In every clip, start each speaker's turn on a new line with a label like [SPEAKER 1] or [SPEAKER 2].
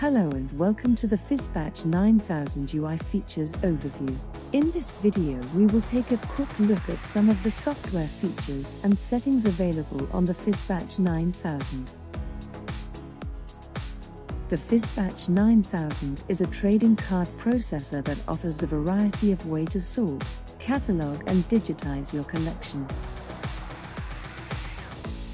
[SPEAKER 1] Hello and welcome to the PhyzBatch 9000 UI Features Overview. In this video we will take a quick look at some of the software features and settings available on the PhyzBatch 9000. The PhyzBatch 9000 is a trading card processor that offers a variety of way to sort, catalog and digitize your collection.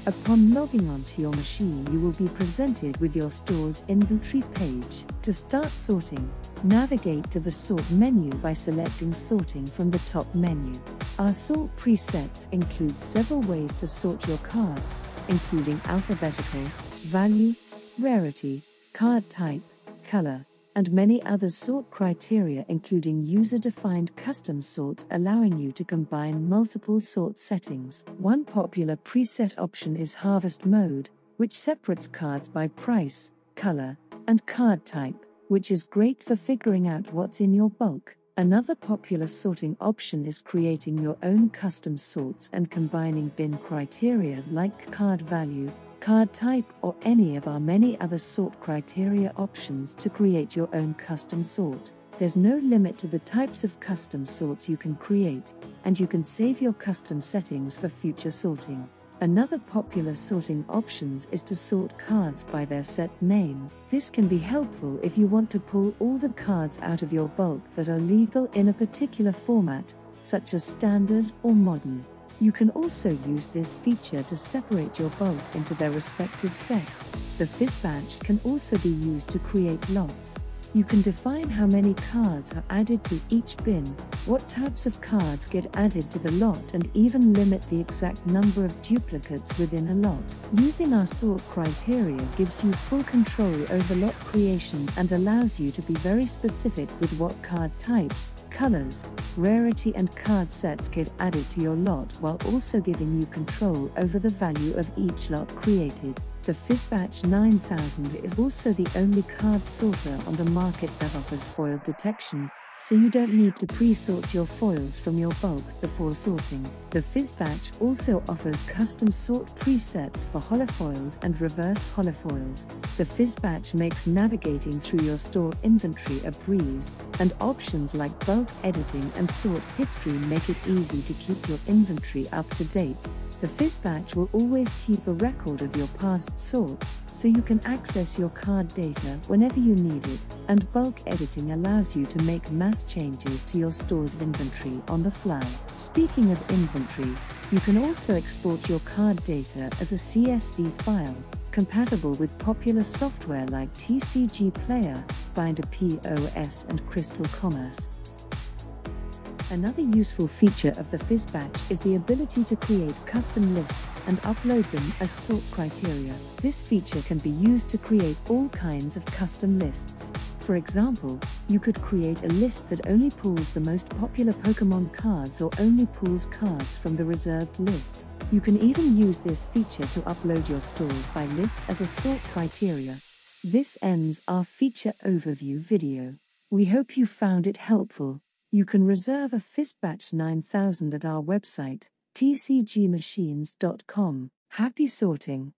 [SPEAKER 1] Upon logging onto your machine, you will be presented with your store's inventory page. To start sorting, navigate to the Sort menu by selecting Sorting from the top menu. Our sort presets include several ways to sort your cards, including alphabetical, value, rarity, card type, color, and many other sort criteria, including user defined custom sorts, allowing you to combine multiple sort settings. One popular preset option is Harvest Mode, which separates cards by price, color, and card type, which is great for figuring out what's in your bulk. Another popular sorting option is creating your own custom sorts and combining bin criteria like card value, card type, or any of our many other sort criteria options to create your own custom sort. There's no limit to the types of custom sorts you can create, and you can save your custom settings for future sorting. Another popular sorting options is to sort cards by their set name. This can be helpful if you want to pull all the cards out of your bulk that are legal in a particular format, such as standard or modern. You can also use this feature to separate your bulk into their respective sets. The PhyzBatch can also be used to create lots. You can define how many cards are added to each bin, what types of cards get added to the lot, and even limit the exact number of duplicates within a lot. Using our sort criteria gives you full control over lot creation and allows you to be very specific with what card types, colors, rarity, and card sets get added to your lot while also giving you control over the value of each lot created. The PhyzBatch 9000 is also the only card sorter on the market that offers foil detection, so you don't need to pre-sort your foils from your bulk before sorting. The PhyzBatch also offers custom sort presets for holofoils and reverse holofoils. The PhyzBatch makes navigating through your store inventory a breeze, and options like bulk editing and sort history make it easy to keep your inventory up to date. The PhyzBatch will always keep a record of your past sorts, so you can access your card data whenever you need it, and bulk editing allows you to make changes to your store's inventory on the fly. Speaking of inventory, you can also export your card data as a CSV file, compatible with popular software like TCG Player, Binder POS, and CrystalCommerce. Another useful feature of the PhyzBatch is the ability to create custom lists and upload them as sort criteria. This feature can be used to create all kinds of custom lists. For example, you could create a list that only pulls the most popular Pokemon cards or only pulls cards from the reserved list. You can even use this feature to upload your stores buy list as a sort criteria. This ends our feature overview video. We hope you found it helpful. You can reserve a PhyzBatch 9000 at our website, tcgmachines.com. Happy sorting!